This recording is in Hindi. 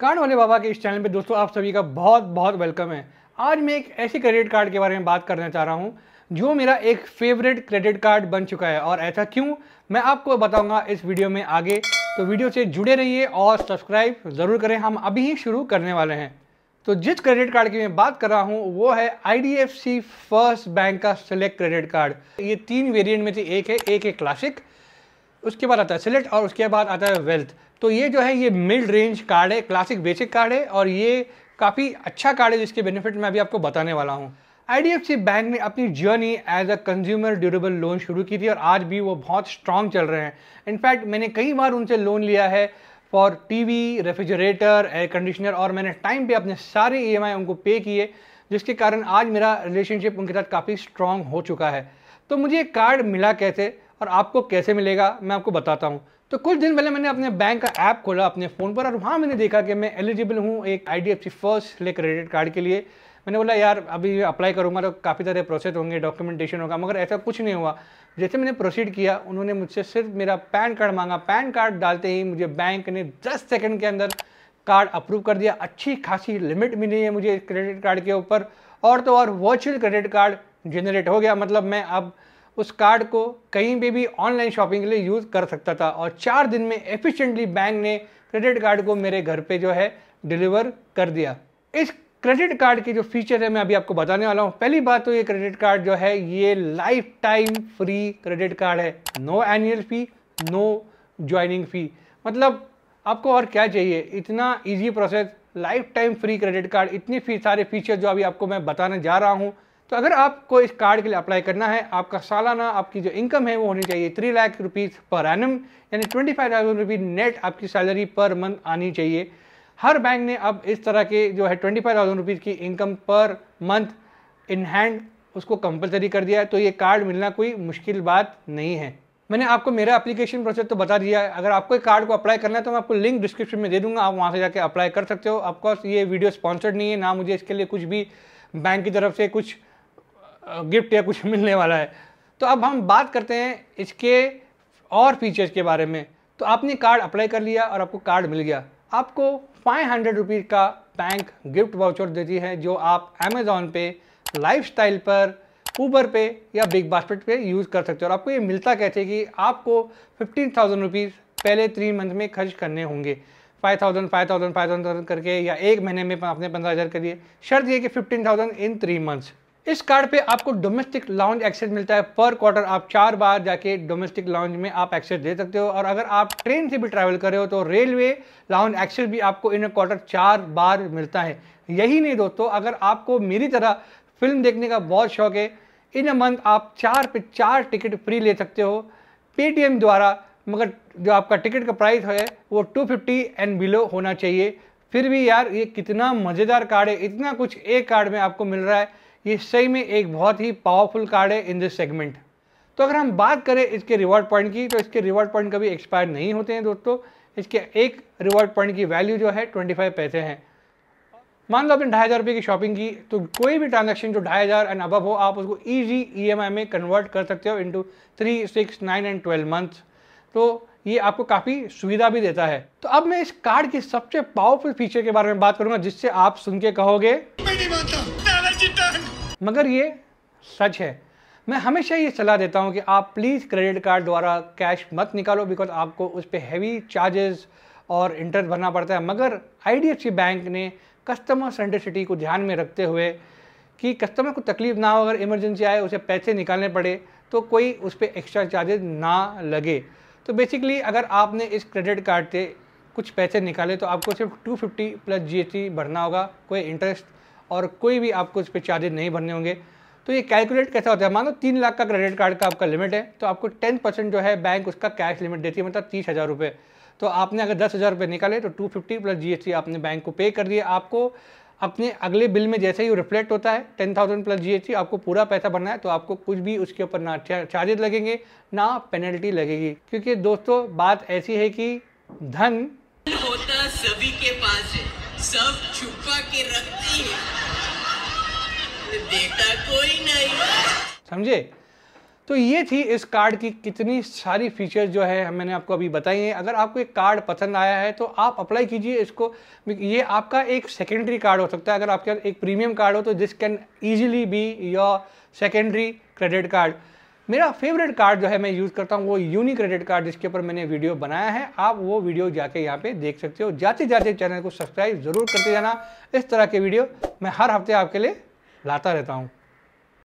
कार्ड वाले बाबा के इस चैनल पे दोस्तों, आप सभी का बहुत बहुत वेलकम है। आज मैं एक ऐसे क्रेडिट कार्ड के बारे में बात करना चाह रहा हूँ, जो मेरा एक फेवरेट क्रेडिट कार्ड बन चुका है। और ऐसा क्यों? मैं आपको बताऊँगा इस वीडियो में आगे। तो वीडियो से जुड़े रहिए और सब्सक्राइब ज़रूर करें। हम अभी ही शुरू करने वाले हैं। तो जिस क्रेडिट कार्ड की मैं बात कर रहा हूँ, वो है IDFC फ़र्स्ट बैंक का सिलेक्ट क्रेडिट कार्ड ये तीन वेरिएंट में से एक है। एक है क्लासिक उसके बाद आता है सिलेक्ट और उसके बाद आता है वेल्थ तो ये जो है, ये मिड रेंज कार्ड है क्लासिक बेसिक कार्ड है और ये काफ़ी अच्छा कार्ड है जिसके बेनिफिट मैं अभी आपको बताने वाला हूँ। आई बैंक ने अपनी journey as a consumer durable loan शुरू की थी और आज भी वो बहुत स्ट्रांग चल रहे हैं। इनफैक्ट मैंने कई बार उनसे लोन लिया है for TV refrigerator air conditioner और मैंने टाइम पे अपने सारे ईएमआई उनको पे किए, जिसके कारण आज मेरा रिलेशनशिप उनके साथ काफ़ी स्ट्रांग हो चुका है। तो मुझे कार्ड मिला कैसे और आपको कैसे मिलेगा, मैं आपको बताता हूँ। तो कुछ दिन पहले मैंने अपने बैंक का ऐप खोला अपने फ़ोन पर और वहाँ मैंने देखा कि मैं एलिजिबल हूँ एक I D F C first ले क्रेडिट कार्ड के लिए। मैंने बोला, यार, अभी अप्लाई करूँगा तो काफ़ी सारे प्रोसेस होंगे डॉक्यूमेंटेशन होगा। मगर ऐसा कुछ नहीं हुआ। जैसे मैंने प्रोसीड किया, उन्होंने मुझसे सिर्फ़ मेरा पैन कार्ड मांगा। पैन कार्ड डालते ही मुझे बैंक ने दस सेकेंड के अंदर कार्ड अप्रूव कर दिया। अच्छी खासी लिमिट मिली है मुझे क्रेडिट कार्ड के ऊपर। और तो और वर्चुअल क्रेडिट कार्ड जनरेट हो गया। मतलब मैं अब उस कार्ड को कहीं पे भी ऑनलाइन शॉपिंग के लिए यूज़ कर सकता था और चार दिन में एफिशिएंटली बैंक ने क्रेडिट कार्ड को मेरे घर पे जो है डिलीवर कर दिया। इस क्रेडिट कार्ड के जो फीचर है, मैं अभी आपको बताने वाला हूँ। पहली बात तो ये क्रेडिट कार्ड जो है, ये life time free credit card है। No annual fee no joining fee मतलब आपको और क्या चाहिए? इतना easy process life time free credit card इतनी फ़ी सारे फीचर जो अभी आपको मैं बताने जा रहा हूँ। तो अगर आपको इस कार्ड के लिए अप्लाई करना है, आपका सालाना आपकी जो इनकम है वो होनी चाहिए three lakh rupees per annum यानी twenty five thousand rupees net आपकी सैलरी पर मंथ आनी चाहिए। हर बैंक ने अब इस तरह के जो है ट्वेंटी फाइव थाउज़ेंड रुपीज़ की income per month in hand उसको कंपलसरी कर दिया है तो ये कार्ड मिलना कोई मुश्किल बात नहीं है। मैंने आपको मेरा एप्लीकेशन प्रोसेस तो बता दिया है। अगर आपको कार्ड को अप्लाई करना है तो मैं आपको लिंक डिस्क्रिप्शन में दे दूँगा, आप वहाँ से जाके अप्लाई कर सकते हो। ऑफकोर्स ये वीडियो स्पॉन्सर्ड नहीं है, ना मुझे इसके लिए कुछ भी बैंक की तरफ़ से कुछ गिफ्ट या कुछ मिलने वाला है। तो अब हम बात करते हैं इसके और फीचर्स के बारे में। तो आपने कार्ड अप्लाई कर लिया और आपको कार्ड मिल गया। आपको फाइव हंड्रेड रुपीज़ का बैंक गिफ्ट वाउचर देती है, जो आप अमेज़ॉन पे लाइफ पर ऊबर पे या बिग बास्केट पे यूज़ कर सकते हो। और आपको ये मिलता कैसे कि आपको फिफ्टीन थाउज़ेंड रुपीज़ पहले थ्री मंथ में खर्च करने होंगे। Five thousand five thousand five thousand करके या एक महीने में आपने पंद्रह हज़ार करिए शर्त ये कि fifteen thousand in three months इस कार्ड पे आपको डोमेस्टिक लाउंज एक्सेस मिलता है। पर क्वार्टर आप चार बार जाके डोमेस्टिक लाउंज में आप एक्सेस दे सकते हो। और अगर आप ट्रेन से भी ट्रैवल कर रहे हो तो रेलवे लाउंज एक्सेस भी आपको इन क्वार्टर चार बार मिलता है। यही नहीं दोस्तों, अगर आपको मेरी तरह फ़िल्म देखने का बहुत शौक है इन अ मंथ आप चार पे चार टिकट फ्री ले सकते हो। पेटीएम द्वारा, मगर जो आपका टिकट का प्राइस है, वो 250 एंड बिलो होना चाहिए। फिर भी यार, ये कितना मज़ेदार कार्ड है। इतना कुछ एक कार्ड में आपको मिल रहा है। ये सही में एक बहुत ही पावरफुल कार्ड है इन दिस सेगमेंट तो अगर हम बात करें इसके रिवॉर्ड पॉइंट की तो इसके रिवॉर्ड पॉइंट कभी एक्सपायर नहीं होते हैं दोस्तों। इसके एक रिवॉर्ड पॉइंट की वैल्यू जो है ट्वेंटी फाइव पैसे हैं। मान लो आपने ढाई हज़ार रुपये की शॉपिंग की तो कोई भी ट्रांजेक्शन जो ढाई हज़ार एंड अबव हो, आप उसको ईजी ईएमआई में कन्वर्ट कर सकते हो into three six nine and twelve months तो ये आपको काफ़ी सुविधा भी देता है। तो अब मैं इस कार्ड के सबसे पावरफुल फीचर के बारे में बात करूँगा, जिससे आप सुन के कहोगे मगर ये सच है। मैं हमेशा ये सलाह देता हूँ कि आप प्लीज़ क्रेडिट कार्ड द्वारा कैश मत निकालो बिकॉज़ आपको उस पर हैवी चार्जेस और इंटरेस्ट भरना पड़ता है। मगर आईडीएफसी बैंक ने कस्टमर सेंट्रिसिटी को ध्यान में रखते हुए कि कस्टमर को तकलीफ़ ना हो, अगर इमरजेंसी आए, उसे पैसे निकालने पड़े तो कोई उस पर एक्स्ट्रा चार्जेस ना लगे। तो बेसिकली अगर आपने इस क्रेडिट कार्ड से कुछ पैसे निकाले तो आपको सिर्फ़ 250 प्लस जीएसटी भरना होगा। कोई इंटरेस्ट और कोई भी आपको इस पर चार्जेज नहीं भरने होंगे। तो ये कैलकुलेट कैसा होता है? मानो तीन लाख का क्रेडिट कार्ड का आपका लिमिट है तो आपको टेन परसेंट जो है बैंक उसका कैश लिमिट देती है मतलब तीस हज़ार रुपये तो आपने अगर दस हज़ार रुपये निकाले तो टू फिफ्टी प्लस जी आपने बैंक को पे कर दिया। आपको अपने अगले बिल में जैसे ही रिफ्लेक्ट होता है टेन थाउज़ेंड प्लस जी आपको पूरा पैसा भरना है तो आपको कुछ भी उसके ऊपर ना चार्जेज लगेंगे, ना पेनल्टी लगेगी। क्योंकि दोस्तों, बात ऐसी है कि धन होता सभी के पास है। सब छुपा के रखती है। देता कोई नहीं। समझे? तो ये थी इस कार्ड की कितनी सारी फीचर्स जो है, मैंने आपको अभी बताई हैं। अगर आपको एक कार्ड पसंद आया है तो आप अप्लाई कीजिए इसको। ये आपका एक सेकेंडरी कार्ड हो सकता है, अगर आपके पास एक प्रीमियम कार्ड हो तो this can easily be your secondary credit card मेरा फेवरेट कार्ड जो है मैं यूज़ करता हूँ, वो यूनी क्रेडिट कार्ड जिसके ऊपर मैंने वीडियो बनाया है। आप वो वीडियो जाके यहाँ पे देख सकते हो। जाते जाते चैनल को सब्सक्राइब ज़रूर करते जाना। इस तरह के वीडियो मैं हर हफ़्ते आपके लिए लाता रहता हूँ।